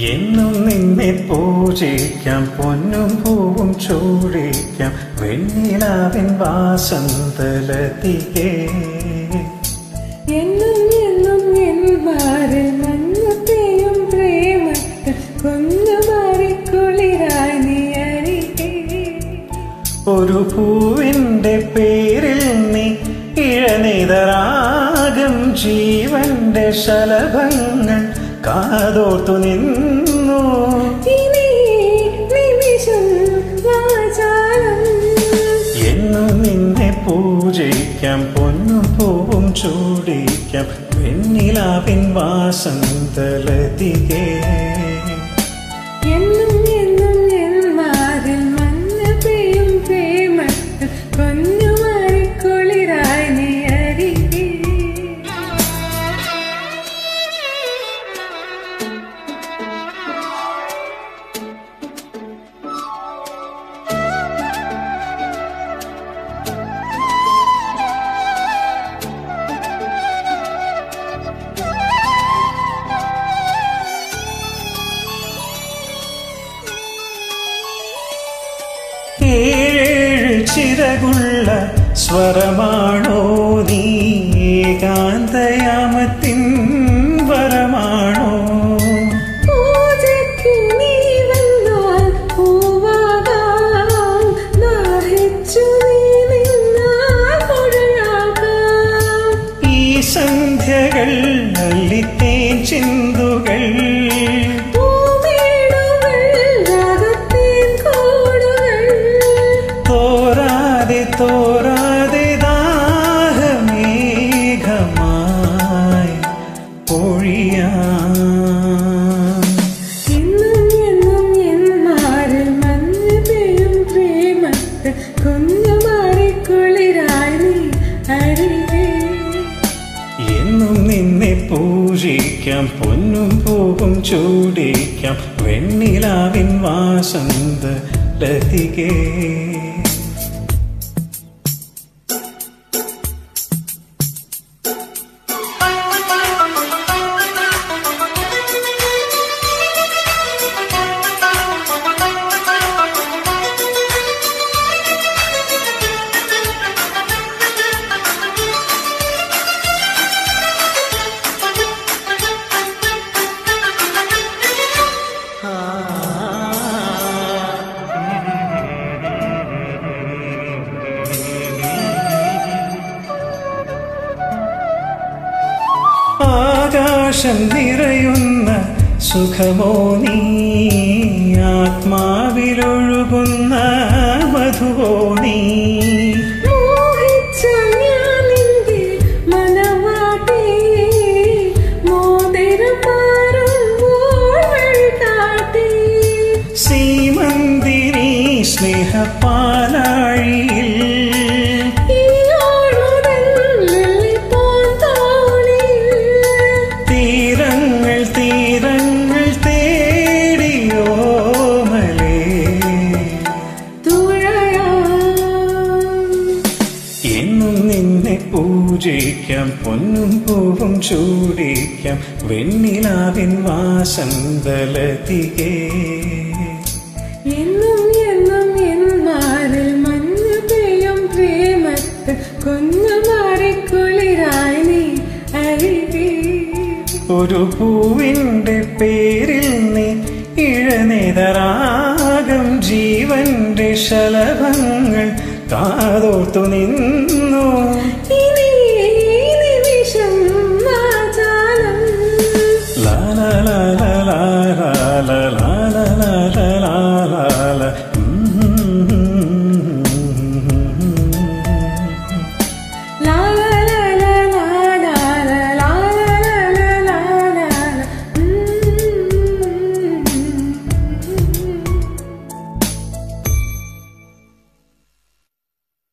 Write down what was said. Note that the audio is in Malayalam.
എന്നും നിന്നെ പൂജിക്കാം പൊന്നും പൂവും ചൂടിക്കാം വെണ്ണിലാവിൻ വാസന്തലതികേ. എന്നും എന്നും എന്മാരിൽ പ്രേമത്തിൽ ഒരു പൂവിന്റെ പേരിൽ നീ ഇഴനിതരാകും ജീവന്റെ ശലഭങ്ങൾ. കാതോർത്തു നിന്നു. എന്നും നിന്നെ പൂജിക്കാം പൊന്നും പൂവും ചൂടിക്കാം വെണ്ണിലാവിൻ വാസന്തലതികേ. ഏഴ് ചിറകുള്ള സ്വരമാണോ നീ? പൂജിക്കാം പൊന്നും പൂവും ചൂടിക്കാം വെണ്ണിലാവിൻ വാസന്ത ലതികേ. ആകാശം നിറയുന്ന സുഖമോ നീ? ആത്മാവിലൊഴുകുന്ന മധുവോ നീ? മോഹിച്ച പൂജിക്കാം പൊന്നും പൂവും ചൂടിക്കാം വെണ്ണിലാവിൻ വാസന്തലതികേ എന്നും എന്നും എന്മാരിൽ മഞ്ഞ പെയ്യും പ്രേമത്ത് കുഞ്ഞുമാറി കുളിരായി നീ അരികെ. ഒരു പൂവിന്റെ പേരിൽ നീ ഇഴനിതരാകം ജീവന്റെ ശലഭങ്ങൾ. കാതോർത്തു നിന്നു